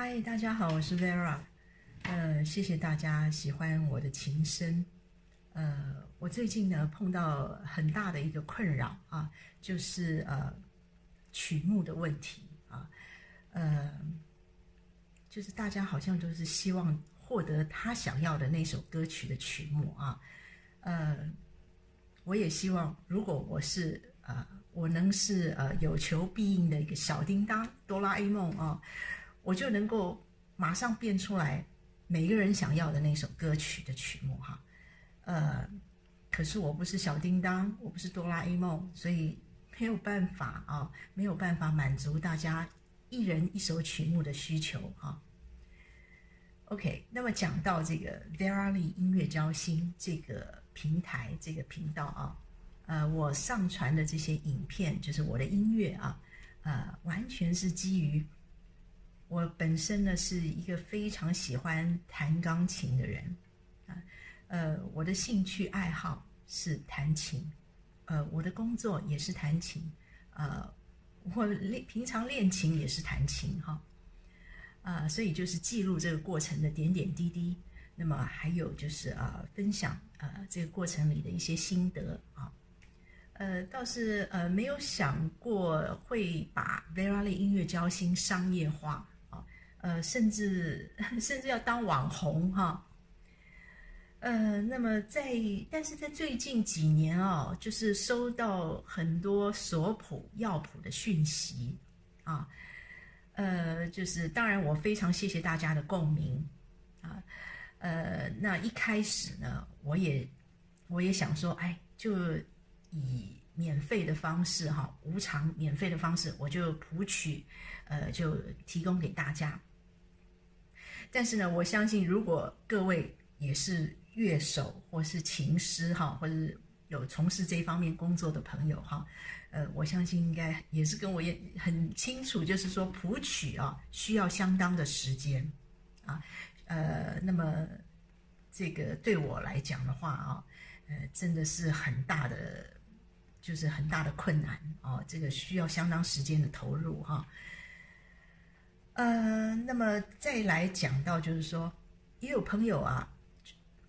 嗨，大家好，我是 Vera。呃，谢谢大家喜欢我的琴声。呃，我最近呢碰到很大的一个困扰啊，就是呃曲目的问题啊。呃，就是大家好像都是希望获得他想要的那首歌曲的曲目啊。呃，我也希望，如果我是呃，我能是呃有求必应的一个小叮当哆啦 A 梦啊，我就能够马上变出来每个人想要的那首歌曲的曲目哈。呃，可是我不是小叮当，我不是哆啦 A 梦，所以没有办法啊，没有办法满足大家一人一首曲目的需求哈。OK，那么讲到这个 Verily 音乐交心这个平台这个频道啊，呃，我上传的这些影片就是我的音乐啊，呃，完全是基于我本身呢是一个非常喜欢弹钢琴的人啊。呃，我的兴趣爱好是弹琴，呃，我的工作也是弹琴，呃，我练平常练琴也是弹琴哈，啊，所以就是记录这个过程的点点滴滴，那么还有就是啊，分享呃这个过程里的一些心得啊，呃，倒是呃没有想过会把 Verily 音乐交心商业化，呃，甚至 甚至要当网红哈。呃，那么在，但是在最近几年哦，就是收到很多索普药谱的讯息啊，呃，就是当然我非常谢谢大家的共鸣啊，呃，那一开始呢，我也我也想说，哎，就以免费的方式哈，无偿免费的方式，我就谱曲，呃，就提供给大家。但是呢，我相信如果各位也是。乐手或是琴师哈，或者是有从事这方面工作的朋友哈，呃，我相信应该也是跟我也很清楚，就是说谱曲啊需要相当的时间啊，呃，那么这个对我来讲的话啊，呃，真的是很大的，就是很大的困难哦，这个需要相当时间的投入哈。呃，那么再来讲到就是说，也有朋友啊。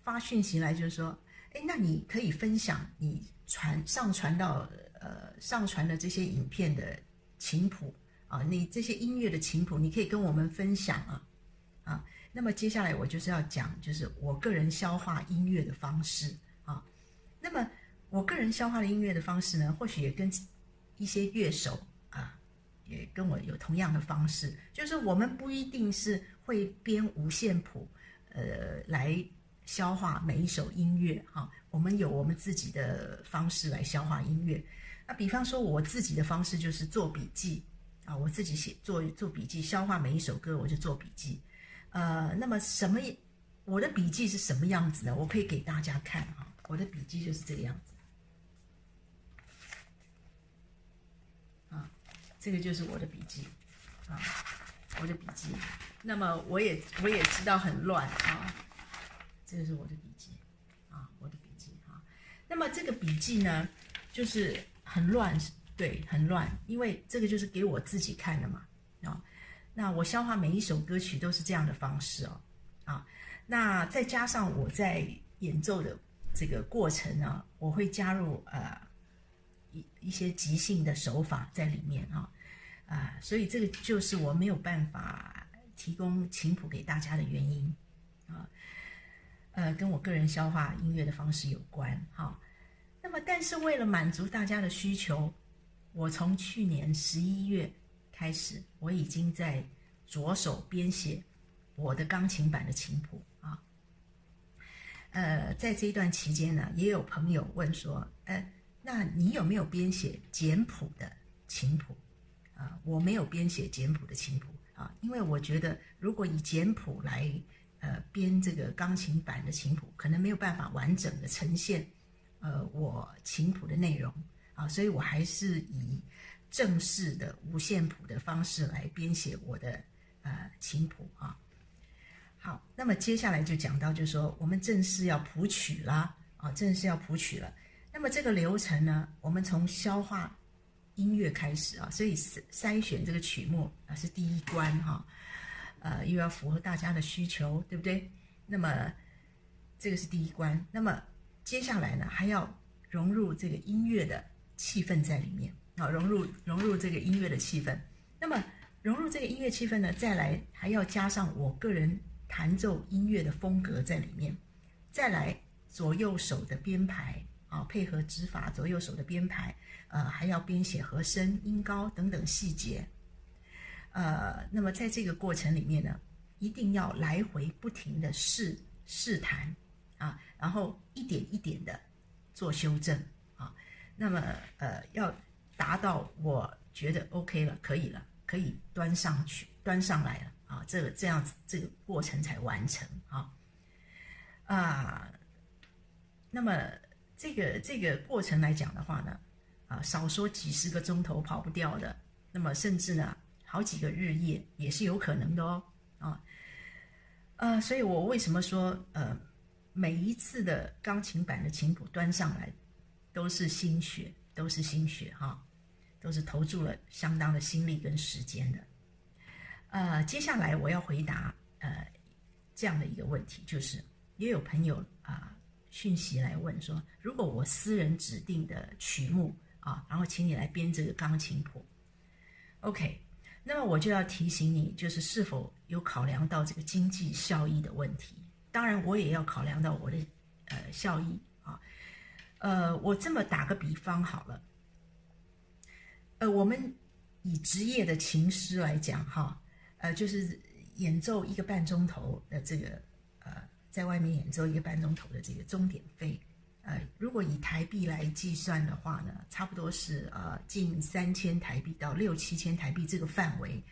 发讯息来就是说，哎，那你可以分享你传上传到呃上传的这些影片的琴谱啊，你这些音乐的琴谱，你可以跟我们分享啊啊。那么接下来我就是要讲，就是我个人消化音乐的方式啊。那么我个人消化的音乐的方式呢，或许也跟一些乐手，跟我有同样的方式，就是我们不一定是会编五线谱，呃，来。消化每一首音乐，哈，我们有我们自己的方式来消化音乐。那比方说，我自己的方式就是做笔记，啊，我自己写做做笔记，消化每一首歌，我就做笔记。呃，那么什么？我的笔记是什么样子呢？我可以给大家看，哈，我的笔记就是这个样子。啊，这个就是我的笔记，啊，我的笔记。那么我也我也知道很乱啊。这个是我的笔记，啊，我的笔记哈。那么这个笔记呢，就是很乱，对，很乱，因为这个就是给我自己看的嘛，啊。那我消化每一首歌曲都是这样的方式哦，啊。那再加上我在演奏的这个过程呢，我会加入呃一一些即兴的手法在里面啊，啊，所以这个就是我没有办法提供琴谱给大家的原因啊。呃，跟我个人消化音乐的方式有关，哈。那么，但是为了满足大家的需求，我从去年十一月开始，我已经在着手编写我的钢琴版的琴谱啊。呃，在这一段期间呢，也有朋友问说，呃，那你有没有编写简谱的琴谱？啊，我没有编写简谱的琴谱啊，因为我觉得如果以简谱来。呃，编这个钢琴版的琴谱可能没有办法完整的呈现，呃，我琴谱的内容啊，所以我还是以正式的五线谱的方式来编写我的呃琴谱啊。好，那么接下来就讲到，就是说我们正式要谱曲啦啊，正式要谱曲了。那么这个流程呢，我们从消化音乐开始啊，所以筛筛选这个曲目啊是第一关哈。呃，又要符合大家的需求，对不对？那么这个是第一关。那么接下来呢，还要融入这个音乐的气氛在里面啊，融入融入这个音乐的气氛。那么融入这个音乐气氛呢，再来还要加上我个人弹奏音乐的风格在里面，再来左右手的编排啊，配合指法左右手的编排，呃，还要编写和声、音高等等细节。呃，那么在这个过程里面呢，一定要来回不停的试试弹啊，然后一点一点的做修正啊。那么呃，要达到我觉得 OK 了，可以了，可以端上去，端上来了啊。这个这样子，这个过程才完成啊啊。那么这个这个过程来讲的话呢，啊，少说几十个钟头跑不掉的，那么甚至呢。好几个日夜也是有可能的哦，啊，呃，所以我为什么说，呃，每一次的钢琴版的琴谱端上来，都是心血，都是心血哈，都是投注了相当的心力跟时间的。呃，接下来我要回答呃这样的一个问题，就是也有朋友啊讯息来问说，如果我私人指定的曲目啊，然后请你来编这个钢琴谱，OK。那么我就要提醒你，就是是否有考量到这个经济效益的问题。当然，我也要考量到我的呃效益啊。呃，我这么打个比方好了。呃，我们以职业的琴师来讲哈，呃，就是演奏一个半钟头的这个，在外面演奏一个半钟头的这个钟点费。呃，如果以台币来计算的话呢，差不多是呃近三千台币到六七千台币这个范围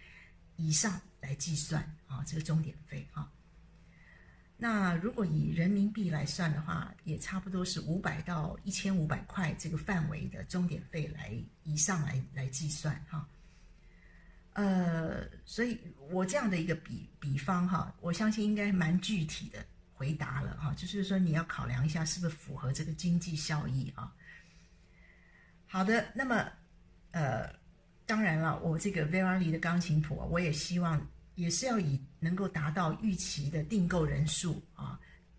以上来计算啊，这个钟点费啊。那如果以人民币来算的话，也差不多是五百到一千五百块这个范围的钟点费来以上来来计算哈。呃，所以我这样的一个比比方哈，我相信应该蛮具体的。回答了哈，就是说你要考量一下是不是符合这个经济效益啊。好的，那么呃，当然了，我这个 Verali 的钢琴谱啊，我也希望也是要以能够达到预期的订购人数啊，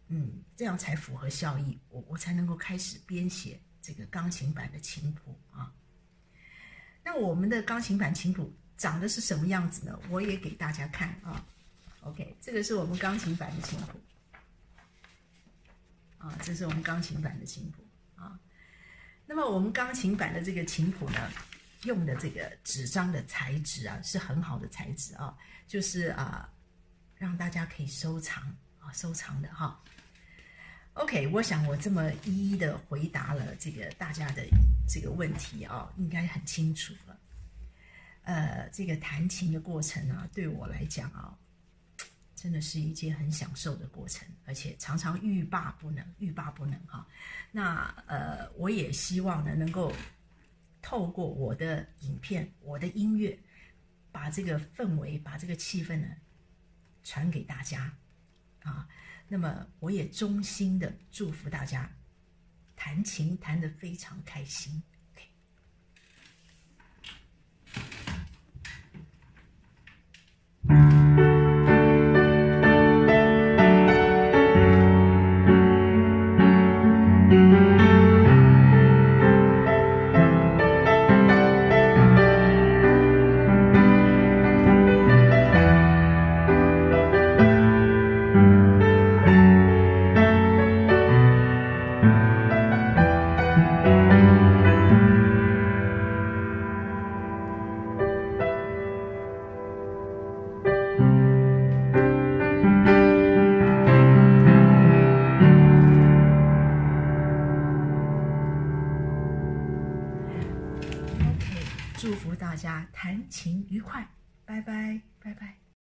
嗯，这样才符合效益，我我才能够开始编写这个钢琴版的琴谱啊。那我们的钢琴版琴谱长得是什么样子呢？我也给大家看啊。OK，这个是我们钢琴版的琴谱。啊，这是我们钢琴版的琴谱啊。那么我们钢琴版的这个琴谱呢，用的这个纸张的材质啊，是很好的材质啊，就是啊，让大家可以收藏啊，收藏的哈。OK，我想我这么一一的回答了这个大家的这个问题啊，应该很清楚了。呃，这个弹琴的过程啊，对我来讲啊。真的是一件很享受的过程，而且常常欲罢不能，欲罢不能哈。那呃，我也希望呢，能够透过我的影片、我的音乐，把这个氛围、把这个气氛呢传给大家啊。那么，我也衷心的祝福大家弹琴弹得非常开心。情愉快，